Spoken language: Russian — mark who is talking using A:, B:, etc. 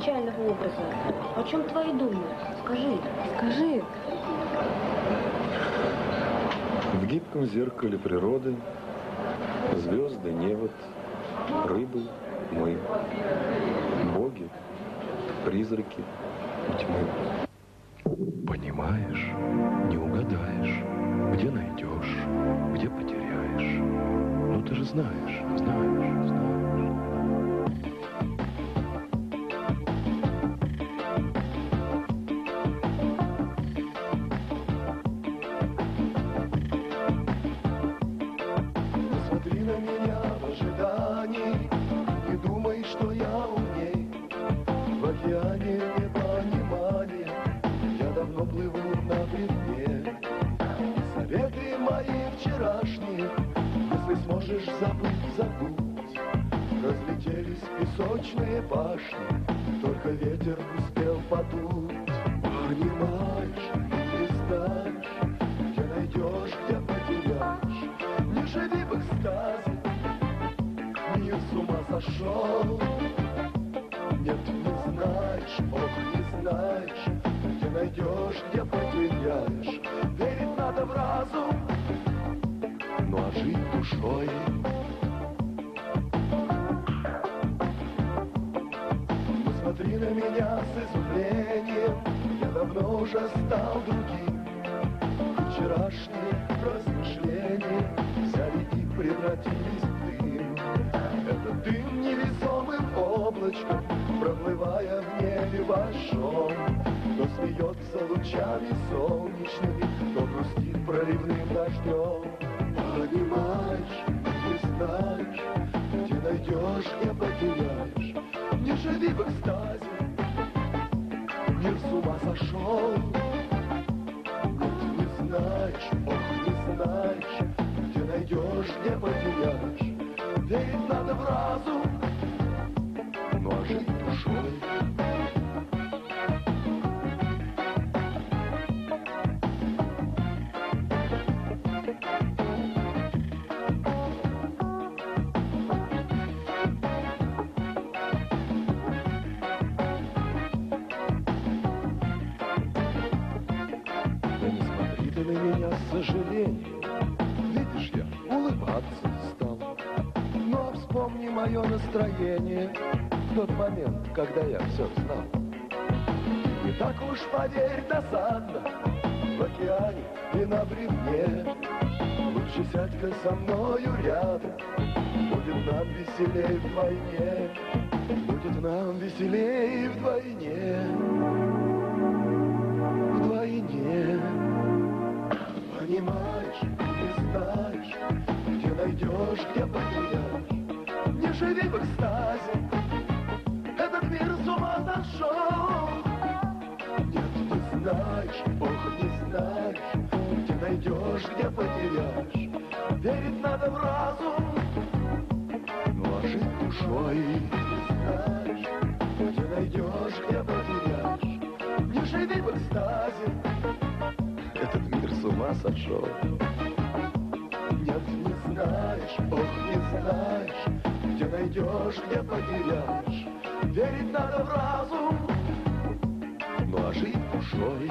A: печального образа. О чем твои думы? Скажи.
B: Скажи.
C: В гибком зеркале природы звезды, невод, рыбы, мы, боги, призраки тьмы. Понимаешь, не угадаешь, где найдешь, где потеряешь. Но ты же знаешь, знаешь,
D: мои вчерашние. Если сможешь забыть, забудь. Разлетелись песочные башни Только ветер успел подуть. Понимаешь, не знаешь Где найдешь, где потеряешь Не живи в экстазе Мир с ума сошел. Нет, не знаешь, ох, не знаешь Где найдешь, где потеряешь. Верить надо в разум душой Ну смотри на меня с изумлением Я давно уже стал другим. Вчерашние размышления Взяли и превратились в дым. Это дым невесомым облачком Проплывая в небе большом. То смеется лучами солнечными То грустит проливным дождем сошел Нет, не знаешь, ох, не знаешь Где найдешь, где потеряешь Верить надо в разум Ну а жить душой мое настроение В тот момент, когда я все знал. Не так уж, поверь, досадно В океане и на бревне. Лучше сядь-ка со мною рядом Будет нам веселей вдвойне. Будет нам веселей вдвойне. Вдвойне. Понимаешь, не знаешь Где найдешь, где потеряешь живи в экстазе. Этот мир с ума сошел. Нет, не знаешь, ох, не знаешь Где найдешь, где потеряешь. Верить надо в разум. Ну а жить душой Не знаешь, где найдешь, где потеряешь. Не живи в экстазе. Этот мир с ума сошел. Нет, не знаешь, ох, не знаешь найдешь, где потеряешь. Верить надо в разум. Ну а жить душой